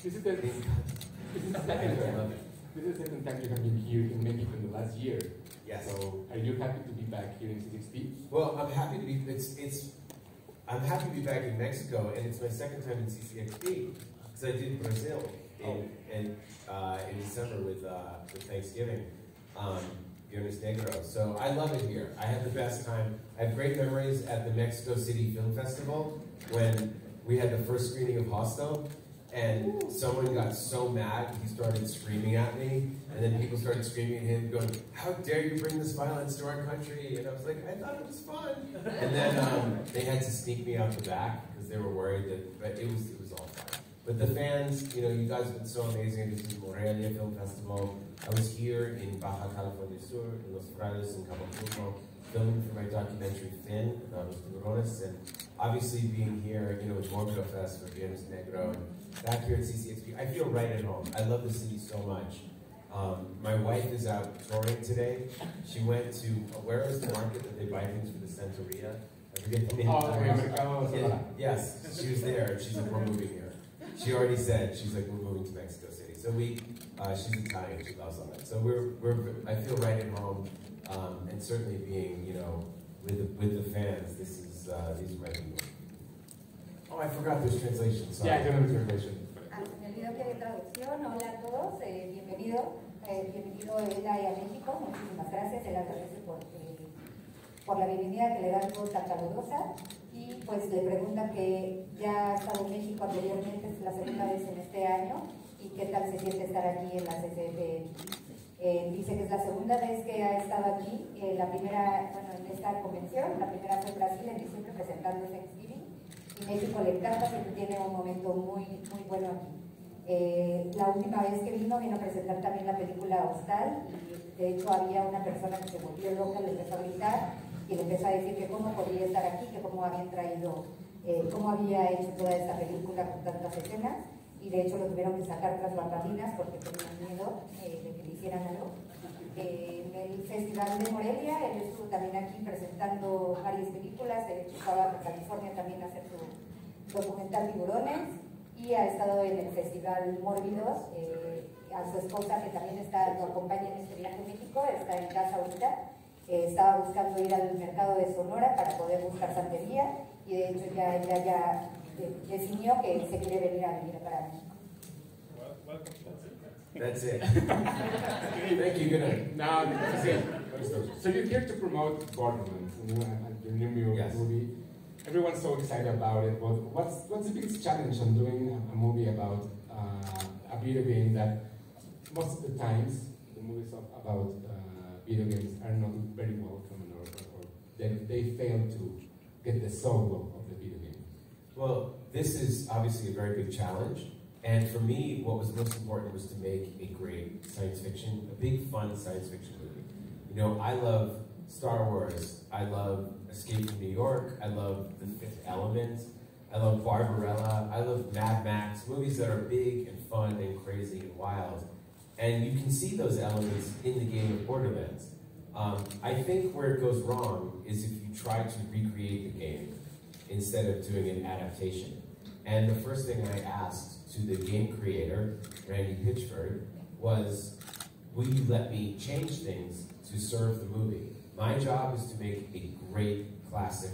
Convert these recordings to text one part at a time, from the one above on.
This is the, this is the second time. This is the second time you have been here in Mexico in the last year. Yes. So, are you happy to be back here in CXP? Well, I'm happy to be. It's it's. I'm happy to be back in Mexico, and it's my second time in CCXP because I did Brazil in in, uh, in December with uh, with Thanksgiving. Um, Viernes Negro. So I love it here. I had the best time. I have great memories at the Mexico City Film Festival when we had the first screening of Hostel, and someone got so mad he started screaming at me, and then people started screaming at him, going, "How dare you bring this violence to our country?" And I was like, "I thought it was fun." And then um, they had to sneak me out the back because they were worried that, but it was it was all fun. But the fans, you know, you guys have been so amazing. This is Morelia Film Festival. I was here in Baja California Sur, in Los Frailes, in Acapulco, filming for my documentary Fin about Los Tiburones, and obviously being here, you know, with Morbido Fest for Viernes Negro, and back here at CCXP, I feel right at home. I love the city so much. Um, my wife is out touring today. She went to, where is the market that they buy things for the Santeria? I forget the name. Oh, Mercado Yeah, Yes, she was there. She's like, we're moving here. She already said, she's like, we're moving to Mexico City. So we, uh, she's Italian, she loves all that. So we're, we're, I feel right at home, um, and certainly being, you know, with the, with the fans, this is, uh, these are my people. Oh, I forgot there's translation, sorry. Yeah, I can translation. Ah, se me olvidó que había traducción. Hola a todos, eh, bienvenido. Eh, bienvenido Ela y a México. Muchísimas gracias. Él agradece por, eh, por la bienvenida que le dan todos tan calurosa. Y pues le pregunta que ya ha estado en México anteriormente, es la segunda vez en este año. Y qué tal se siente estar aquí en la. Eh, dice que es la segunda vez que ha estado aquí. Eh, la primera, bueno, en esta convención, la primera fue en Brasil en diciembre presentando Thanksgiving y México le encanta, siempre tiene un momento muy, muy bueno aquí. Eh, la última vez que vino, vino a presentar también la película Hostal, y de hecho había una persona que se volvió loca, le empezó a gritar y le empezó a decir que cómo podía estar aquí, que cómo habían traído, eh, cómo había hecho toda esta película con tantas escenas, y de hecho lo tuvieron que sacar tras bambalinas porque tenían miedo eh, de que le hicieran algo. En el Festival de Morelia, él estuvo también aquí presentando varias películas, de hecho estaba en California también a hacer su documental Tiburones, y ha estado en el Festival Mórbidos, eh, a su esposa que también está, lo acompaña en este viaje a México, está en casa ahorita, eh, estaba buscando ir al mercado de Sonora para poder buscar santería, y de hecho ya ella ya eh, definió que se quiere venir a vivir para México. That's it. Thank you, good night. Now, this is it. So you're here to promote Borderlands, you know, and your new Yes. movie. Everyone's so excited about it. But what's what's the biggest challenge on doing a movie about uh, a video game that most of the times the movies about uh, video games are not very welcome or, or, or they, they fail to get the soul of, of the video game. Well, this is obviously a very big challenge. And for me, what was most important was to make a great science fiction, a big, fun science fiction movie. You know, I love Star Wars. I love Escape from New York. I love The Fifth Element. I love Barbarella. I love Mad Max. Movies that are big and fun and crazy and wild. And you can see those elements in the game of Borderlands. Um, I think where it goes wrong is if you try to recreate the game instead of doing an adaptation. And the first thing I asked to the game creator, Randy Pitchford, was, will you let me change things to serve the movie? My job is to make a great, classic,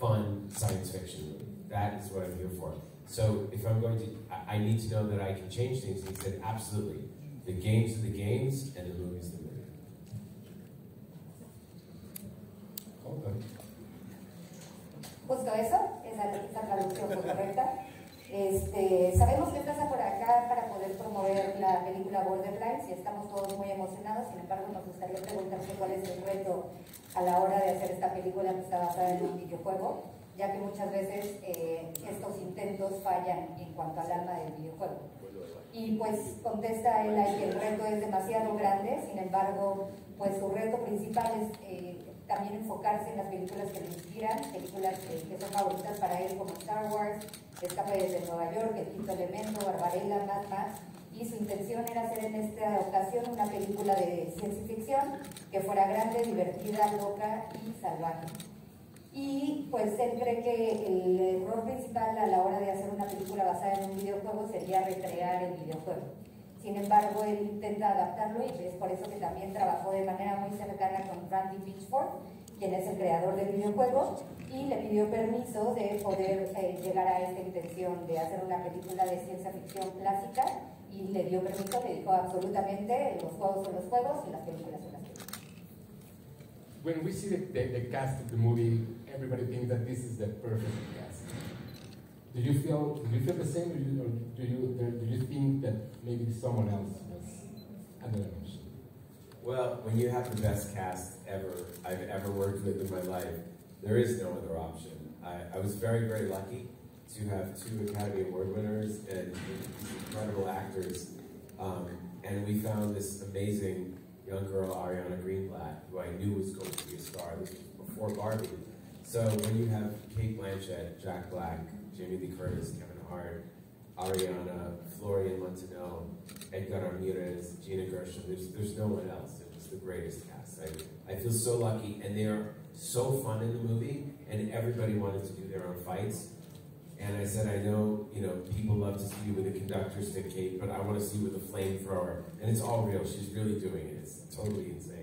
fun science fiction movie. That is what I'm here for. So if I'm going to, I- I need to know that I can change things. And he said, absolutely. The games are the games, and the movie's the movie. Hold on. Justo eso, esa, esa traducción fue correcta. Este, sabemos que estás por acá para poder promover la película Borderlands y estamos todos muy emocionados, sin embargo nos gustaría preguntarte cuál es el reto a la hora de hacer esta película que está basada en un videojuego, ya que muchas veces eh, estos intentos fallan en cuanto al alma del videojuego. Y pues contesta él que el reto es demasiado grande, sin embargo, pues su reto principal es eh, también enfocarse en las películas que le inspiran, películas que, que son favoritas para él como Star Wars, Escape desde Nueva York, El Quinto Elemento, Barbarella, Mad Max, y su intención era hacer en esta ocasión una película de ciencia ficción que fuera grande, divertida, loca y salvaje. Y pues él cree que el error principal a la hora de hacer una película basada en un videojuego sería recrear el videojuego. Sin embargo, él intenta adaptarlo y es por eso que también trabajó de manera muy cercana con Randy Pitchford, quien es el creador del videojuego, y le pidió permiso de poder eh, llegar a esta intención de hacer una película de ciencia ficción clásica y le dio permiso, le dijo absolutamente los juegos son los juegos y las películas son las películas. When we see the, the, the cast of the movie, everybody thinks that this is the perfect cast. Do you feel do you feel the same, or do you, or do you, do you think that maybe someone else was under the Well, when you have the best cast ever I've ever worked with in my life, there is no other option. I, I was very, very lucky to have two Academy Award winners and incredible actors. Um, and we found this amazing young girl, Ariana Greenblatt, who I knew was going to be a star. This before Barbie. So when you have Cate Blanchett, Jack Black, Jamie Lee Curtis, Kevin Hart, Ariana, Florian Munteanu, Edgar Ramirez, Gina Gershon, there's, there's no one else. It was the greatest cast. I, I feel so lucky, and they are so fun in the movie, and everybody wanted to do their own fights. And I said, I know, you know, people love to see you with a conductor stick, but I want to see you with a flamethrower. And it's all real. She's really doing it. It's totally insane.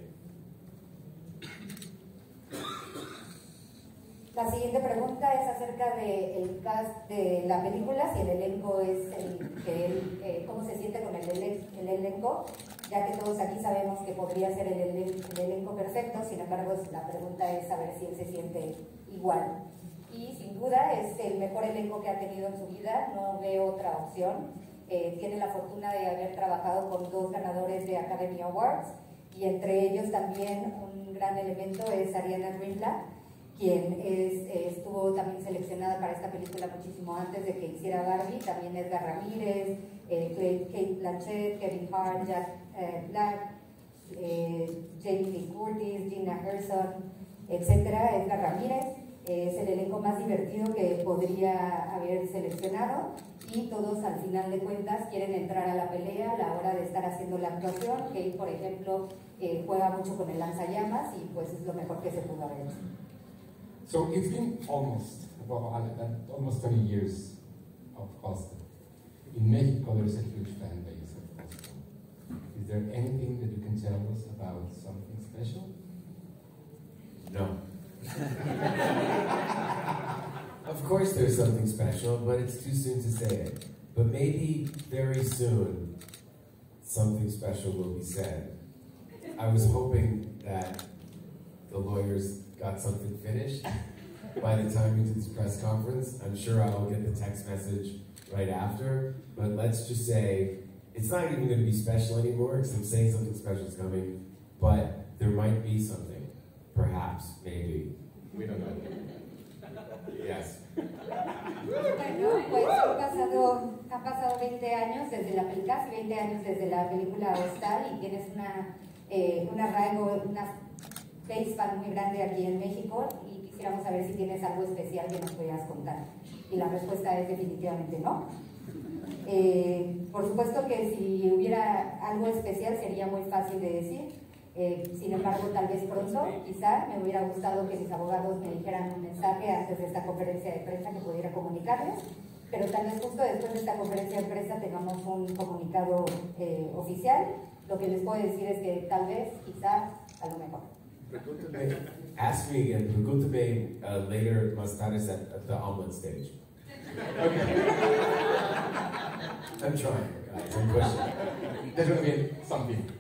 La siguiente pregunta es acerca del cast de la película, si el elenco es el que él, eh, cómo se siente con el, el, elenco, ya que todos aquí sabemos que podría ser el, el, elenco perfecto, sin embargo la pregunta es saber si él se siente igual. Y sin duda es el mejor elenco que ha tenido en su vida, no ve otra opción. Eh, tiene la fortuna de haber trabajado con dos ganadores de Academy Awards y entre ellos también un gran elemento es Ariana Greenblatt quien estuvo también seleccionada para esta película muchísimo antes de que hiciera Barbie, también Edgar Ramírez, eh, Kate Blanchett, Kevin Hart, Jack eh, Black, eh, Jamie Lee Curtis, Gina Gerson, etcétera, Edgar Ramírez. Es el elenco más divertido que podría haber seleccionado y todos al final de cuentas quieren entrar a la pelea a la hora de estar haciendo la actuación. Kate, por ejemplo, juega mucho con el lanzallamas y pues es lo mejor que se pudo haber hecho. So it's been almost, well, uh, almost 20 years of Costa. In Mexico, there's a huge fan base of Costa. Is there anything that you can tell us about something special? No. of course there's something special, but it's too soon to say it. But maybe very soon, something special will be said. I was hoping that the lawyers got something finished by the time we do this press conference. I'm sure I'll get the text message right after, but let's just say it's not even going to be special anymore because I'm saying something special is coming, but there might be something, perhaps, maybe. We don't know. Yes. Bueno, pues han pasado, han pasado 20 años desde la película, casi 20 años desde la película Hostal y tienes una, eh, un arraigo, una face fan muy grande aquí en México y quisiéramos saber si tienes algo especial que nos pudieras contar. Y la respuesta es definitivamente no. Eh, por supuesto que si hubiera algo especial sería muy fácil de decir. Eh, sin embargo, tal vez pronto, quizá me hubiera gustado que mis abogados me dijeran un mensaje antes de esta conferencia de prensa que pudiera comunicarles, pero tal vez justo después de esta conferencia de prensa tengamos un comunicado eh, oficial. Lo que les puedo decir es que tal vez, quizá, a lo mejor. Ask me again. Pregúntame uh, later más tarde at, at the omelet stage. Okay. I'm trying, guys. I'm pushing. There's gonna be something.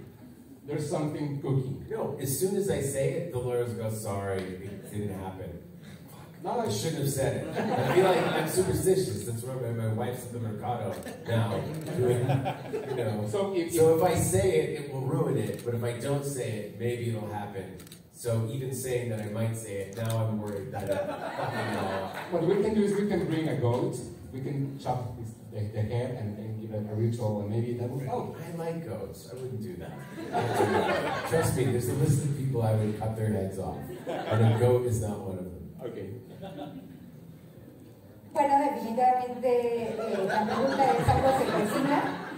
There's something cooking. No, as soon as I say it, the lawyers go, sorry, it didn't happen. No, I shouldn't have said it. I feel like I'm superstitious. That's why my, my wife's at the Mercado now. Doing, you know. So if, so if I say it, it will ruin it. But if I don't say it, maybe it'll happen. So even saying that I might say it, now I'm worried that What we can do is we can bring a goat, we can chop this, the, the head and, and give it a ritual, and maybe that will help. I like goats. I wouldn't do that. Trust me, there's a list of people I would cut their heads off, and a goat is not one of them. Okay. Bueno, definitivamente eh, la pregunta es algo se cocina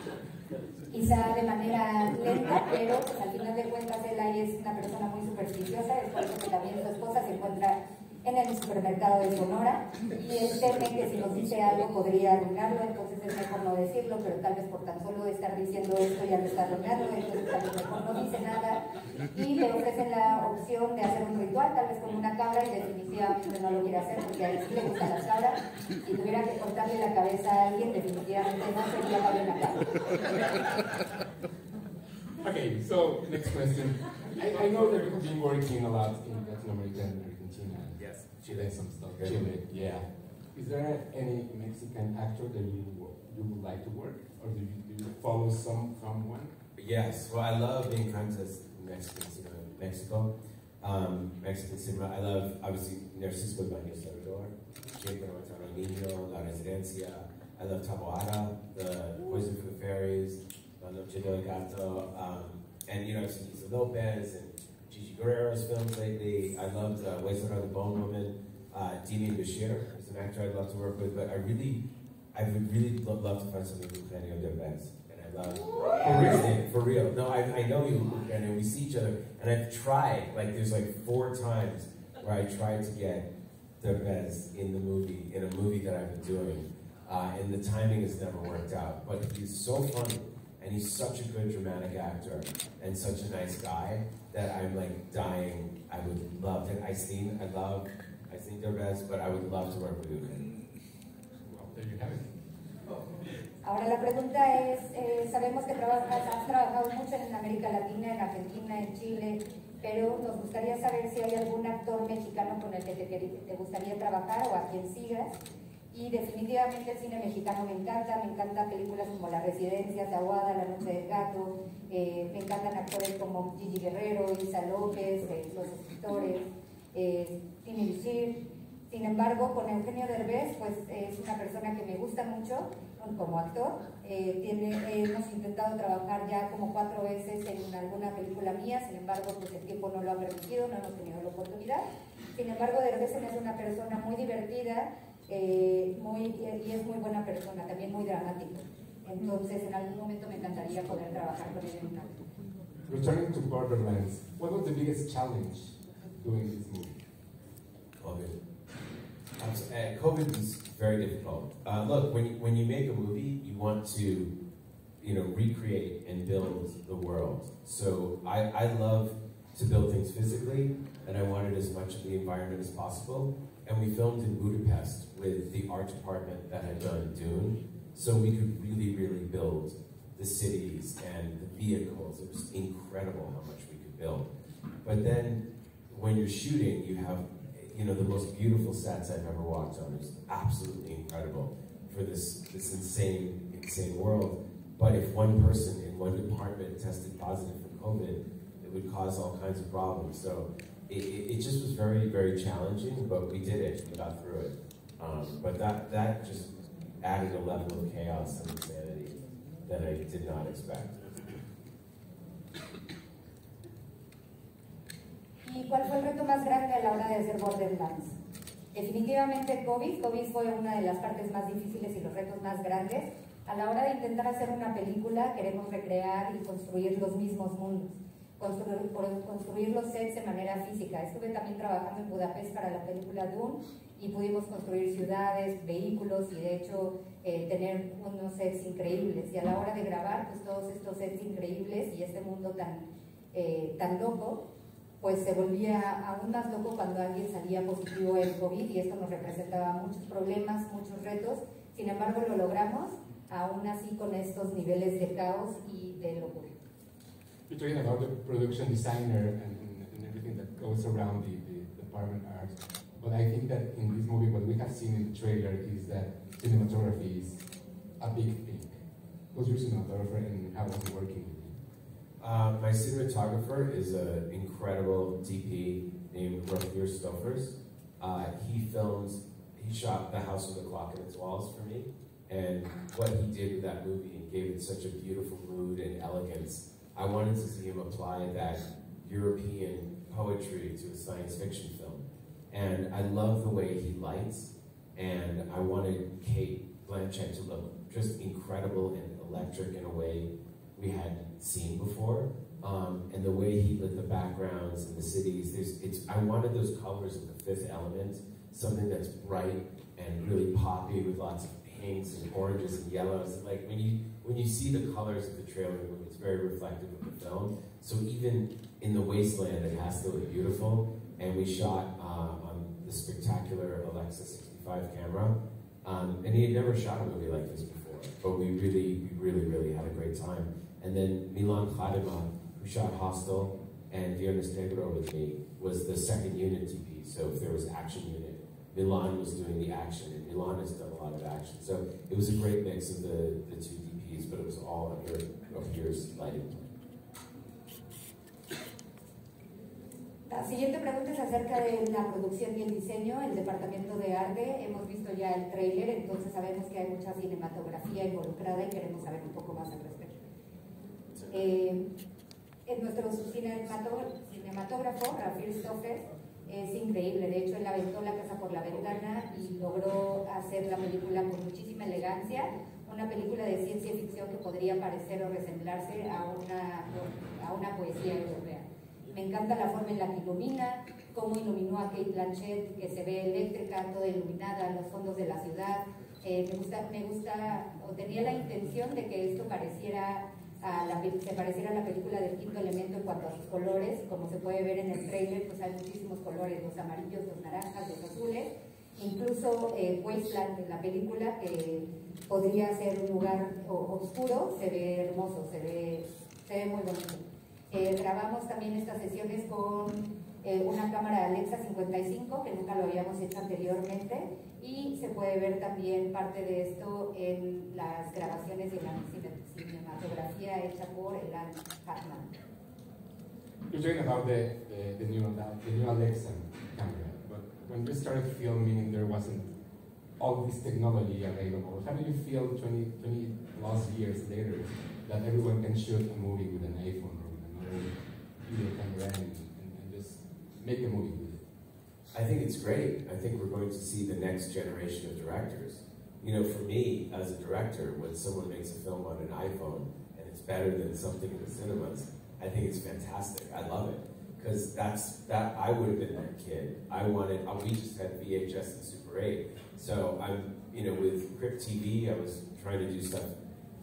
quizá de manera lenta, pero pues, al final de cuentas él ahí es una persona muy supersticiosa, es por eso que también su esposa se encuentra en el supermercado de Sonora y él teme que si nos dice algo podría arruinarlo, entonces es mejor no decirlo, pero tal vez por tan solo estar diciendo esto ya lo está arruinando, entonces tal vez mejor no dice nada y le ofrecen la opción de hacer un ritual, tal vez con una cabra y definitivamente no lo quiere hacer porque a él sí le gustan las cabras y tuviera que cortarle la cabeza a alguien, definitivamente no sería una cabra. Okay, so next question. I, I know that you've been working a lot in Latin America and Argentina. Yes. Chile, some stuff. Chile, yeah. Is there any Mexican actor that you you would like to work, or do you, do you follow some someone? Yes, well, I love being contest Mexican cinema, Mexico, um, Mexican cinema. I love, obviously, Narciso Ibáñez Serrador, Bernardo Niño, La Residencia. I love Taboada, The Poison for the Fairies. I love Chido El Gato. Um, and, you know, I've seen Issa Lopez and Gigi Guerrero's films lately. I loved uh, Huesera the Bone Woman. Uh, Dini Bichir is an actor I'd love to work with, but I really, I would really lo- love to find something with Eugenio Derbez. And I love for real. For real. No, I, I know you, and we see each other, and I've tried. Like, there's like four times where I tried to get Derbez in the movie, in a movie that I've been doing, uh, and the timing has never worked out. But he's so funny, and he's such a good dramatic actor, and such a nice guy that I'm like dying. I would love to. I seen, I love, I seen Derbez, but I would love to work with him. Well, there you have it. Ahora la pregunta es, eh, sabemos que trabajas, has trabajado mucho en América Latina, en Argentina, en Chile, pero nos gustaría saber si hay algún actor mexicano con el que te, quer- te gustaría trabajar o a quien sigas. Y definitivamente el cine mexicano me encanta, me encantan películas como La Residencia, Tahuada, La Noche del Gato, eh, me encantan actores como Gigi Guerrero, Isa López, eh, Los Escritores, eh, Tini Bichir. Sin embargo, con Eugenio Derbez, pues es una persona que me gusta mucho como actor. Eh, tiene, hemos intentado trabajar ya como cuatro veces en alguna película mía, sin embargo, pues el tiempo no lo ha permitido, no hemos tenido la oportunidad. Sin embargo, Derbez hace una persona muy divertida eh, muy, y es muy buena persona, también muy dramático. Entonces, en algún momento me encantaría poder trabajar con él en una Returning to Borderlands, what was the biggest challenge doing this movie? COVID. Uh, COVID was very difficult. Uh, look, when you, when you make a movie, you want to, you know, recreate and build the world. So I, I love to build things physically, and I wanted as much of the environment as possible. And we filmed in Budapest with the art department that had done Dune, so we could really, really build the cities and the vehicles. It was incredible how much we could build. But then when you're shooting, you have, you know, the most beautiful sets I've ever walked on. It was absolutely incredible for this, this insane, insane world. But if one person in one department tested positive for COVID, it would cause all kinds of problems. So it, it, it just was very, very challenging, but we did it. We got through it. Um, but that, that just added a level of chaos and insanity that I did not expect. ¿Y cuál fue el reto más grande a la hora de hacer Borderlands? Definitivamente COVID. COVID fue una de las partes más difíciles y los retos más grandes. A la hora de intentar hacer una película queremos recrear y construir los mismos mundos, construir, construir los sets de manera física. Estuve también trabajando en Budapest para la película Dune y pudimos construir ciudades, vehículos y de hecho eh, tener unos sets increíbles. Y a la hora de grabar, pues todos estos sets increíbles y este mundo tan, eh, tan loco, pues se volvía aún más loco cuando alguien salía positivo en COVID y esto nos representaba muchos problemas, muchos retos. Sin embargo, lo logramos, aún así con estos niveles de caos y de locura. You're talking about the production designer and, and, everything that goes around the, the department art. But I think that in this movie, what we have seen in the trailer is that cinematography is a big thing. Who's your cinematographer and how was it working with you? Uh, my cinematographer is an incredible DP named Rogier Stoffers. Uh, he films, he shot The House with the Clock in its Walls for me, and what he did with that movie and gave it such a beautiful mood and elegance. I wanted to see him apply that European poetry to a science fiction film. And I love the way he lights, and I wanted Cate Blanchett to look just incredible and electric in a way we had seen before. Um, and the way he lit the backgrounds and the cities, there's, it's, I wanted those colors of the fifth element, something that's bright and really poppy with lots of pinks and oranges and yellows. Like when you when you see the colors of the trailer, very reflective of the film. So even in the wasteland, it has to look beautiful. And we shot uh, on the spectacular Alexa 65 camera. Um, and he had never shot a movie like this before, but we really, we really, really had a great time. And then Milan Chadima, who shot Hostel and Viernes Negro with me, was the second unit DP. So if there was action unit, Milan was doing the action, and Milan has done a lot of action. So it was a great mix of the, the two DPs, but it was all under Ohir's lighting. La siguiente pregunta es acerca de la producción y el diseño, el departamento de arte. Hemos visto ya el tráiler, entonces sabemos que hay mucha cinematografía involucrada y queremos saber un poco más al respecto. Eh, en nuestro cinematógrafo, Rafael Stoffer, es increíble. De hecho, él aventó la casa por la ventana y logró hacer la película con muchísima elegancia. Una película de ciencia ficción que podría parecer o resemblarse a una, a una poesía europea. Me encanta la forma en la que ilumina, cómo iluminó a Kate Blanchett, que se ve eléctrica, toda iluminada, los fondos de la ciudad. Eh, me, gusta, me gusta, o tenía la intención de que esto pareciera a la, se pareciera a la película del quinto elemento en cuanto a sus colores. Como se puede ver en el trailer, pues hay muchísimos colores, los amarillos, los naranjas, los azules. Incluso eh, en la película, que podría ser un lugar oscuro, se ve hermoso, se ve, se ve muy bonito. Eh, grabamos también estas sesiones con eh, una cámara Alexa 55, que nunca lo habíamos hecho anteriormente, y se puede ver también parte de esto en las grabaciones en la cinematografía hecha por Elan Hartman. You're talking about the, the, the, new, Alexa camera, when we started filming, there wasn't all this technology available. How do you feel 20, 20 plus years later that everyone can shoot a movie with an iPhone or with another video camera and, and, and just make a movie with it? I think it's great. I think we're going to see the next generation of directors. You know, for me, as a director, when someone makes a film on an iPhone and it's better than something in the cinemas, I think it's fantastic. I love it. Because that's, that, I would have been that kid. I wanted, oh, we just had VHS and Super 8. So I'm, you know, with Crypt TV, I was trying to do stuff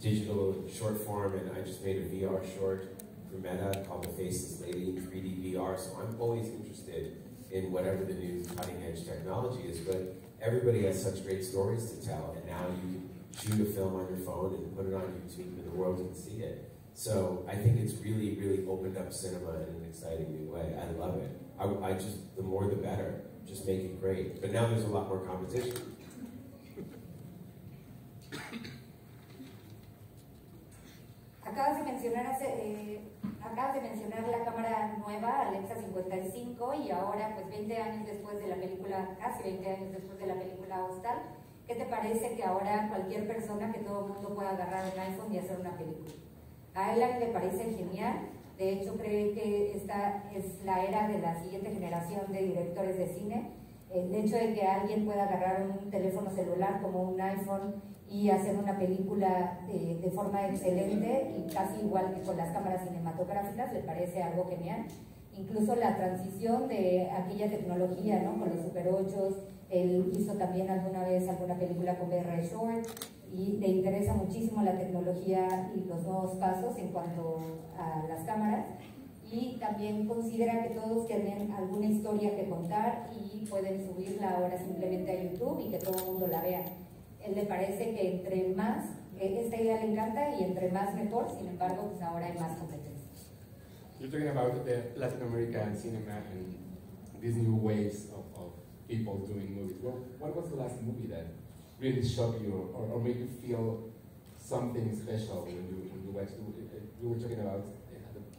digital short form, and I just made a VR short for Meta called The Faceless Lady, in 3D VR. So I'm always interested in whatever the new cutting edge technology is. But everybody has such great stories to tell, and now you can shoot a film on your phone and put it on YouTube, and the world can see it. So I think it's really, really opened up cinema in an exciting new way. I love it. I, I just, the more the better. Just make it great. But now there's a lot more competition. Acabas de mencionar hace, eh, acabas de mencionar la cámara nueva, Alexa 55, y ahora, pues 20 años después de la película, casi 20 años después de la película Hostal, ¿qué te parece que ahora cualquier persona, que todo el mundo pueda agarrar un iPhone y hacer una película? A él le parece genial, de hecho cree que esta es la era de la siguiente generación de directores de cine, el hecho de que alguien pueda agarrar un teléfono celular como un iPhone y hacer una película de, de, forma excelente y casi igual que con las cámaras cinematográficas, le parece algo genial. Incluso la transición de aquella tecnología, ¿no? Con los Super 8, él hizo también alguna vez alguna película con BR Short y le interesa muchísimo la tecnología y los nuevos pasos en cuanto a las cámaras y también considera que todos tienen alguna historia que contar y pueden subirla ahora simplemente a YouTube y que todo el mundo la vea él le parece que entre más, esta idea le encanta y entre más mejor, sin embargo, pues ahora hay más competencia. You're talking about the Latin American cinema and these new waves of, of people doing movies. What, what was the last movie that really shocked you or, or made you feel something special when you, when you watched it? You were talking about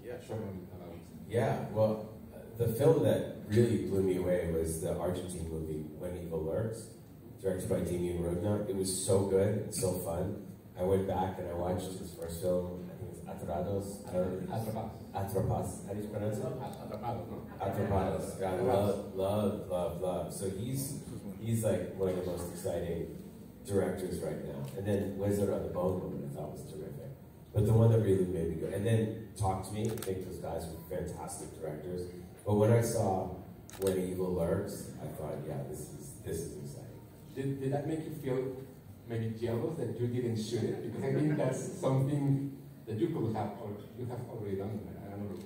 yeah, uh, sure. about. Yeah, well, the film that really blew me away was the Argentine movie When Evil Lurks directed by Damien Rugna. It was so good and so fun. I went back and I watched his first film. I think it's Atrados. Atrapados. Atrapados. How do you pronounce it? Atrapados. No? Atrapados. Yeah, love, love, love, love. So he's he's like one of the most exciting directors right now. And then Huesera the Bone Woman I thought was terrific. But the one that really made me go, and then Talk to Me, I think those guys were fantastic directors. But when I saw When Evil Lurks, I thought, yeah, this is this is exciting. Did, did that make you feel maybe jealous that you didn't shoot it? Because I think that's something that you could have or you have already done. I don't know.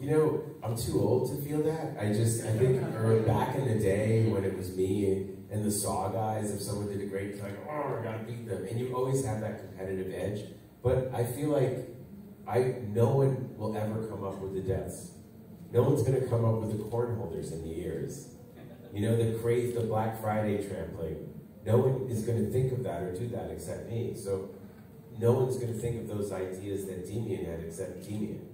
You know, I'm too old to feel that. I just, I think er, back in the day when it was me and the Saw guys, if someone did a great time, oh, I gotta beat them. And you always have that competitive edge. But I feel like I, no one will ever come up with the deaths. No one's gonna come up with the corn holders in the ears. You know, the craze, the Black Friday trampling. No one is gonna think of that or do that except me. So no one's gonna think of those ideas that Demian had except Demian.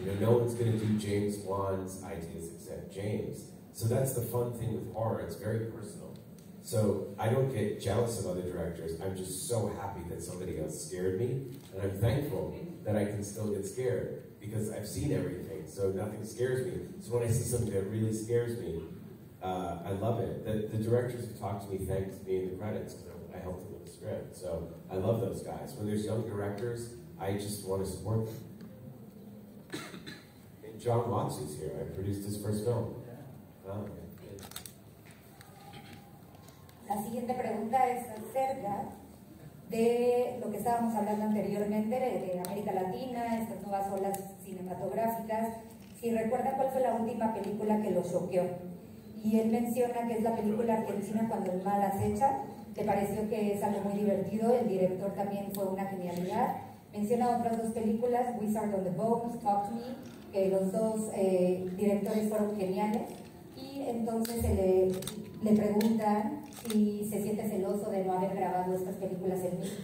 You know, no one's to do James Wan's ideas except James. So that's the fun thing with horror. It's very personal. So I don't get jealous of other directors. I'm just so happy that somebody else scared me, and I'm thankful that I can still get scared because I've seen everything. So nothing scares me. So when I see something that really scares me, uh, I love it. The, the directors who talked to me thanked me in the credits because I helped them with the script. So I love those guys. When there's young directors, I just want to support them. Jon Watts is here. I produced his first film. Oh, La siguiente pregunta es acerca de lo que estábamos hablando anteriormente de América Latina, estas nuevas olas cinematográficas. Si recuerda cuál fue la última película que lo choqueó. Y él menciona que es la película argentina Cuando el mal acecha. Le pareció que es algo muy divertido. El director también fue una genialidad. Menciona otras dos películas, Wizard on the Bones, Talk to Me que los dos eh, directores fueron geniales y entonces se le, le preguntan si se siente celoso de no haber grabado estas películas en México.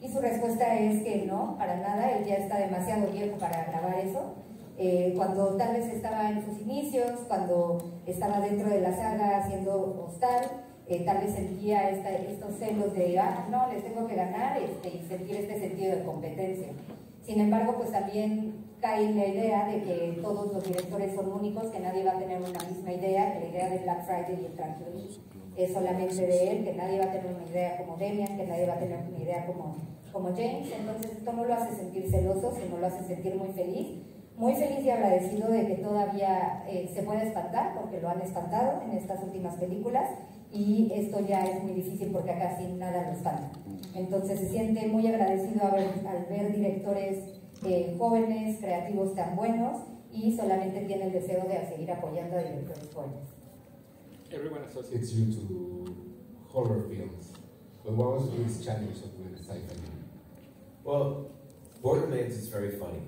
Y su respuesta es que no, para nada, él ya está demasiado viejo para grabar eso. Eh, cuando tal vez estaba en sus inicios, cuando estaba dentro de la saga haciendo hostal, eh, tal vez sentía estos celos de, ah, no, les tengo que ganar este, y sentir este sentido de competencia. Sin embargo, pues también cae en la idea de que todos los directores son únicos, que nadie va a tener una misma idea, que la idea de Black Friday y el Solamente de él, que nadie va a tener una idea como Demian, que nadie va a tener una idea como, como James. Entonces esto no lo hace sentir celoso, sino lo hace sentir muy feliz. Muy feliz y agradecido de que todavía eh, se puede espantar, porque lo han espantado en estas últimas películas, y esto ya es muy difícil porque acá sin nada lo espanta. Entonces se siente muy agradecido al ver directores eh, jóvenes, creativos tan buenos y solamente tiene el deseo de seguir apoyando a directores jóvenes. Everyone associates you to horror films, but what was the biggest challenge of doing a sci-fi Well, Borderlands is very funny,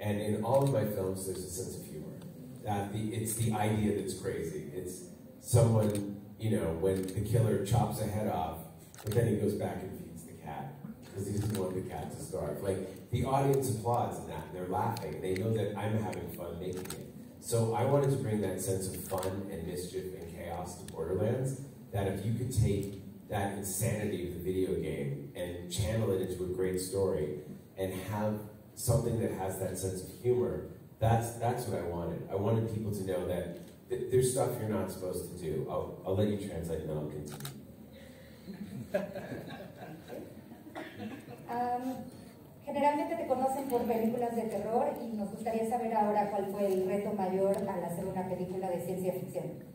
and in all of my films, there's a sense of humor. That the it's the idea that's crazy. It's someone, you know, when the killer chops a head off, but then he goes back and feeds the cat because he doesn't want the cat to starve. Like the audience applauds in that. and They're laughing. They know that I'm having fun making it. So I wanted to bring that sense of fun and mischief and chaos to Borderlands. That if you could take that insanity of the video game and channel it into a great story and have something that has that sense of humor, that's that's what I wanted. I wanted people to know that th there's stuff you're not supposed to do. I'll, I'll let you translate and then I'll continue. um, Generalmente te conocen por películas de terror y nos gustaría saber ahora cuál fue el reto mayor al hacer una película de ciencia ficción.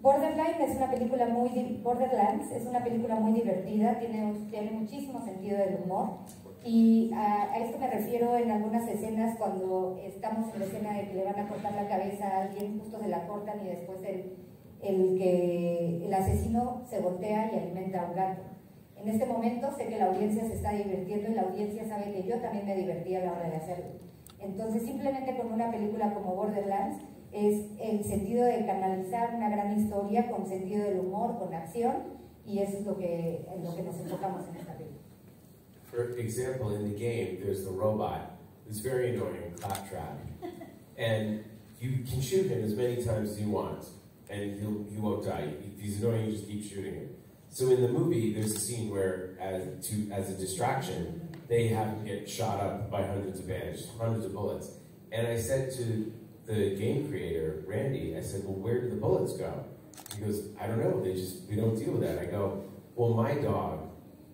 Borderline es una película muy Borderlands es una película muy divertida, tiene, tiene muchísimo sentido del humor y a, esto me refiero en algunas escenas cuando estamos en la escena de que le van a cortar la cabeza a alguien, justo se la cortan y después el, el que el asesino se voltea y alimenta a un gato. En este momento sé que la audiencia se está divirtiendo y la audiencia sabe que yo también me divertí a la hora de hacerlo. Entonces, simplemente con una película como Borderlands es el sentido de canalizar una gran historia con sentido del humor, con acción, y eso es lo que, en lo que nos enfocamos en esta película. For example, in the game, there's the robot who's very annoying, Claptrap, and you can shoot him as many times as you want, and he'll, he won't die. He's annoying, you just keep shooting him. So in the movie, there's a scene where, as, to, as a distraction, they have to get shot up by hundreds of bandages, hundreds of bullets. And I said to the game creator, Randy, I said, well, where do the bullets go? He goes, I don't know, they just, we don't deal with that. I go, well, my dog,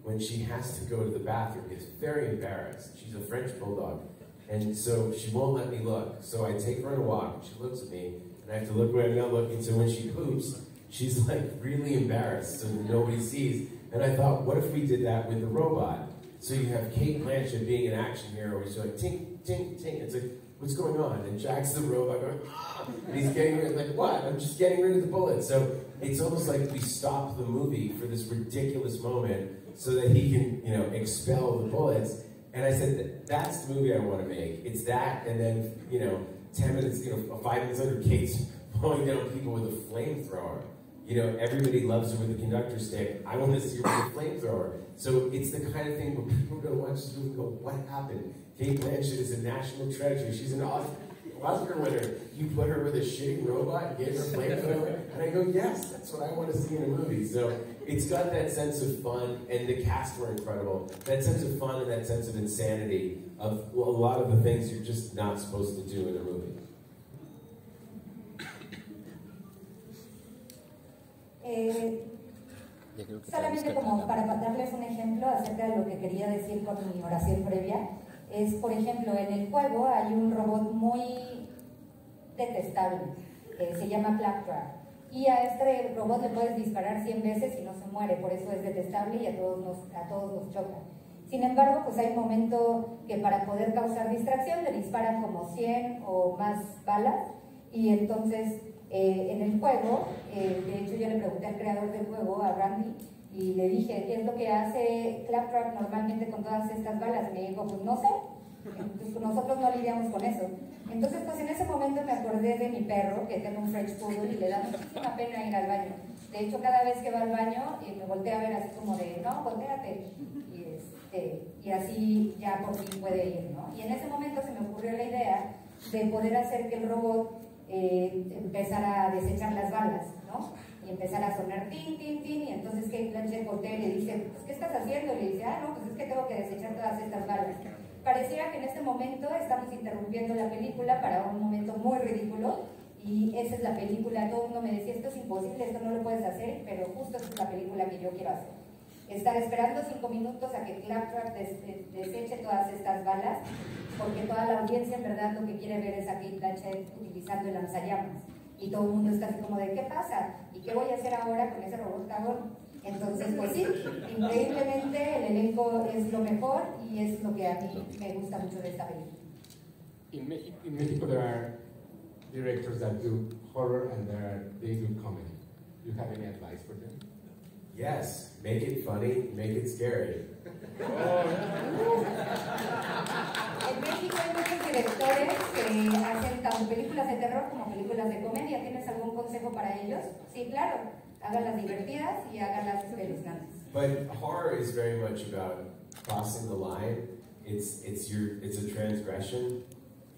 when she has to go to the bathroom, gets very embarrassed. She's a French bulldog. And so she won't let me look. So I take her on a walk, she looks at me, and I have to look where I'm not looking. So when she poops, she's like really embarrassed so nobody sees. And I thought, what if we did that with the robot? So you have Cate Blanchett being an action hero, where she's like, tink, tink, tink. It's like, what's going on? And Jack's the robot going, ah! And he's getting rid of, like, what? I'm just getting rid of the bullet. So it's almost like we stop the movie for this ridiculous moment so that he can, you know, expel the bullets. And I said, that's the movie I want to make. It's that, and then, you know, 10 minutes, you know, five minutes later, Kate's pulling down people with a flamethrower. You know, everybody loves her with a conductor stick. I want to see her with a flamethrower. So it's the kind of thing where people to watch this movie and go, what happened? Cate Blanchett is a national treasure. She's an Oscar, Oscar winner. You put her with a shitty robot and gave her a flamethrower? And I go, yes, that's what I want to see in a movie. So it's got that sense of fun, and the cast were incredible. That sense of fun and that sense of insanity of a lot of the things you're just not supposed to do in a movie. Eh, solamente como para darles un ejemplo acerca de lo que quería decir con mi oración previa, es, por ejemplo, en el juego hay un robot muy detestable, eh, se llama Claptrap, y a este robot le puedes disparar 100 veces y no se muere, por eso es detestable y a todos nos, a todos nos choca. Sin embargo, pues hay un momento que para poder causar distracción le disparan como 100 o más balas y entonces eh, en el juego, eh, de hecho yo le pregunté al creador del juego, a Randy, y le dije, ¿qué es lo que hace Claptrap normalmente con todas estas balas? Y me dijo, pues no sé, pues, nosotros no lidiamos con eso. Entonces, pues en ese momento me acordé de mi perro, que tengo un French Poodle y le da muchísima pena ir al baño. De hecho, cada vez que va al baño, y me voltea a ver así como de, no, volteate. Y, este, y así ya por fin puede ir, ¿no? Y en ese momento se me ocurrió la idea de poder hacer que el robot eh, empezara a desechar las balas, ¿no? Y empezar a sonar tin, tin, tin, y entonces Kate Blanchett voltea y le dice, pues, ¿qué estás haciendo? Y le dice, ah, no, pues es que tengo que desechar todas estas balas. Pareciera que en este momento estamos interrumpiendo la película para un momento muy ridículo, y esa es la película, todo el mundo me decía, esto es imposible, esto no lo puedes hacer, pero justo esa es la película que yo quiero hacer. Estar esperando cinco minutos a que Claptrap deseche todas estas balas porque toda la audiencia en verdad lo que quiere ver es a Kate Blanchett utilizando el lanzallamas. Y todo el mundo está así como de, ¿qué pasa? ¿Y qué voy a hacer ahora con ese robot? Entonces, pues sí, increíblemente el elenco es lo mejor y es lo que a mí me gusta mucho de esta película. In, Mexico, in Mexico there are directors that do horror and there are, they do comedy. Do you have any advice for them? Yes, make it funny, make it scary. En México hay muchos directores que hacen tanto películas de terror como películas de comedia. ¿Tienes algún consejo para ellos? Sí, claro. Háganlas divertidas y háganlas espeluznantes. But horror is very much about crossing the line. It's it's your it's a transgression.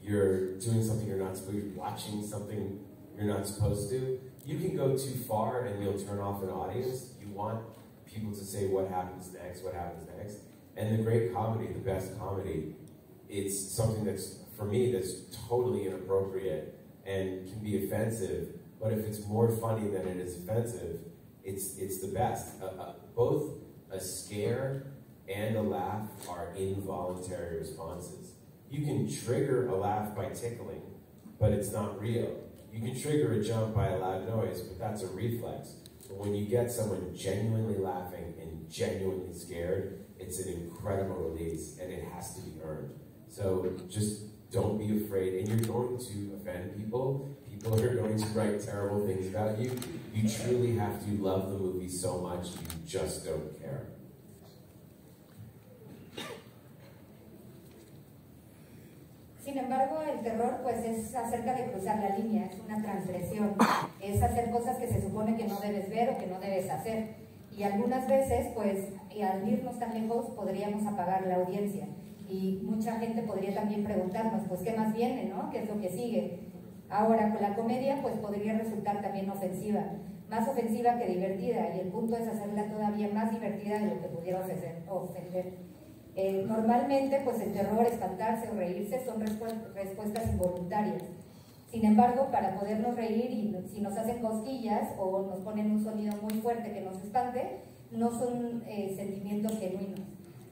You're doing something you're not supposed. You're watching something you're not supposed to. You can go too far and you'll turn off an audience. You want people to say what happens next, what happens next. And the great comedy, the best comedy, it's something that's, for me, that's totally inappropriate and can be offensive. But if it's more funny than it is offensive, it's, it's the best. Uh, uh, both a scare and a laugh are involuntary responses. You can trigger a laugh by tickling, but it's not real. You can trigger a jump by a loud noise, but that's a reflex. But when you get someone genuinely laughing and genuinely scared, it's an incredible release and it has to be earned. So just don't be afraid. And you're going to offend people. People are going to write terrible things about you. You truly have to love the movie so much you just don't care. Sin embargo, el terror pues es acerca de cruzar la línea, es una transgresión, es hacer cosas que se supone que no debes ver o que no debes hacer. Y algunas veces, pues, al irnos tan lejos, podríamos apagar la audiencia. Y mucha gente podría también preguntarnos, pues, ¿qué más viene, no? ¿Qué es lo que sigue? Ahora, con la comedia, pues, podría resultar también ofensiva. Más ofensiva que divertida. Y el punto es hacerla todavía más divertida de lo que pudiera ofender. Eh, normalmente, pues, el terror, espantarse o reírse son respuestas involuntarias. Sin embargo, para podernos reír y si nos hacen cosquillas o nos ponen un sonido muy fuerte que nos espante, no son eh, sentimientos genuinos.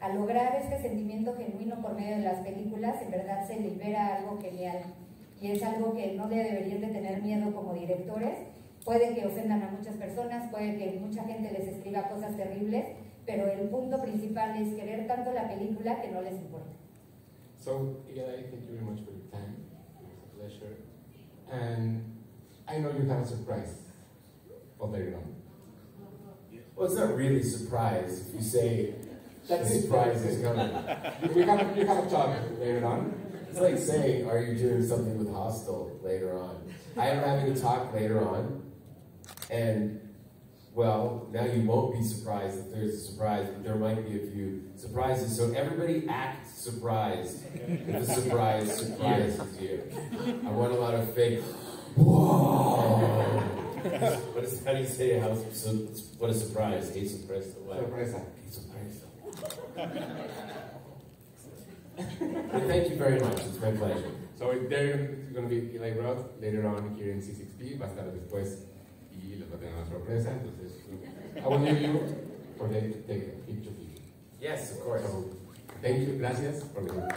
Al lograr este sentimiento genuino por medio de las películas, en verdad se libera algo genial y es algo que no deberían de tener miedo como directores. Puede que ofendan a muchas personas, puede que mucha gente les escriba cosas terribles, pero el punto principal es querer tanto la película que no les importa. So, Eli, thank you very much for your time. It was a pleasure. And I know you have a surprise oh, for later on. Well, it's not really a surprise if you say that surprise is coming. we have, we have a talk later on. It's like saying, are you doing something with Hostel later on? I am having a talk later on, and well, now you won't be surprised if there's a surprise, but there might be a few surprises. So everybody act surprised if the surprise surprises you. I want a lot of fake, whoa! what is, how do you say, how, so, what a surprise, hey surprise, what? Sorpresa. Hey surprise. But thank you very much, it's my pleasure. So there is going to be Eli Roth later on here in CCXP, va a estar después y les va a tener una sorpresa. Entonces, I will leave you for the, the picture. Yes, of course. So, thank you, gracias por venir.